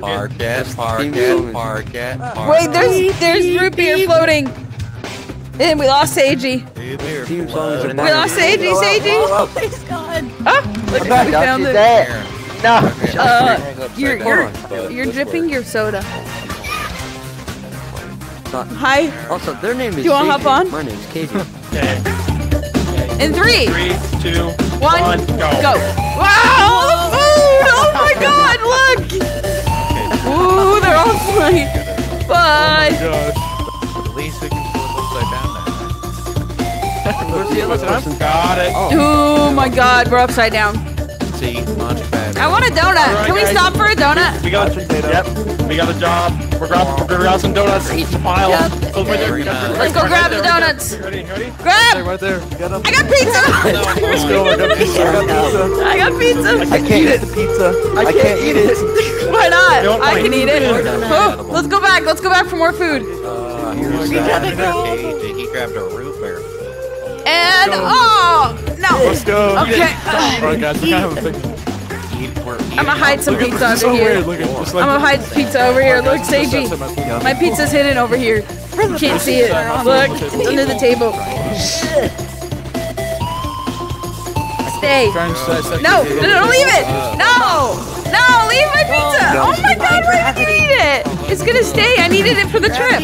Park it, park it, park it, park Wait, there's there's root beer floating. And we lost Seiji. it. Team songs are We lost Seiji, Seiji. Oh my god. Oh, look, we found it. Here. No. Uh, you're you're you're dripping your soda. Hi. Also, their name is. Do you wanna hop on? My name's Katie. Okay. In three, Three, two, one, one, go. go. Wow! Bye. Oh At least we can flip upside down Where's the other person? Got it. Oh my God, we're upside down. See, much better. I want a donut. Can we guys. stop for a donut? We got Yep. We got a job. We're grabbing, we're gonna some donuts. It's a pile. So right there. Very. Let's go Right grab there, the right donuts. Ready? Ready? Grab! Right there. Get him. I got pizza! Let's go. I got pizza. I got pizza. I got pizza! I can't eat the pizza. I can't eat it. Why not? Don't I can eat it. Oh, let's go back. Let's go back for more food. Uh, here's that cage. He grabbed a root beer. And oh no. Let's go. Okay. Alright, guys. We gotta have a big. Eat, I'm gonna hide some pizza is so over here. weird. Look at just like. I'm gonna hide pizza over here. Look, Seiji. My pizza's hidden over here. You can't see it. Look, it's under the table. Stay. Try and set- set No, no, don't leave it. No, no, leave my pizza. Oh my god, why did you eat it? It's gonna stay. I needed it for the trip.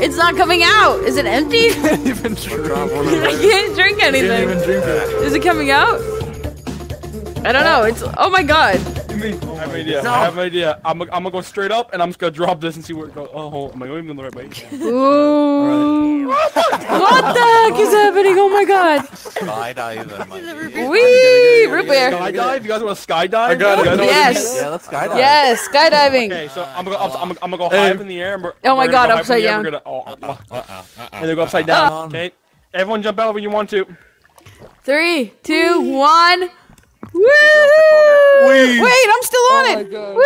It's not coming out. Is it empty? Can't even drink. I can't drink anything. Is it coming out? I don't know. It's oh my god. I have an idea. I have an idea. I'm, I'm gonna go straight up and I'm just gonna drop this and see where it goes. Oh, am I going the right way? Ooh. What the heck is happening? Oh my god. skydiving. Wee! Root beer. Skydive? You guys want to skydive? I got it. You guys know what Yes. Yeah, let's skydive. Yes, skydiving. Okay, so I'm gonna go, I'm, I'm, I'm gonna go high up in the air. And Oh my God, oh, uh, uh-uh, uh-uh, go high up in upside down. We're gonna, oh, oh, and then go upside down. Okay, everyone jump out when you want to. Three, two, one. Woo! Wait, I'm still on Oh my it. God. Woo!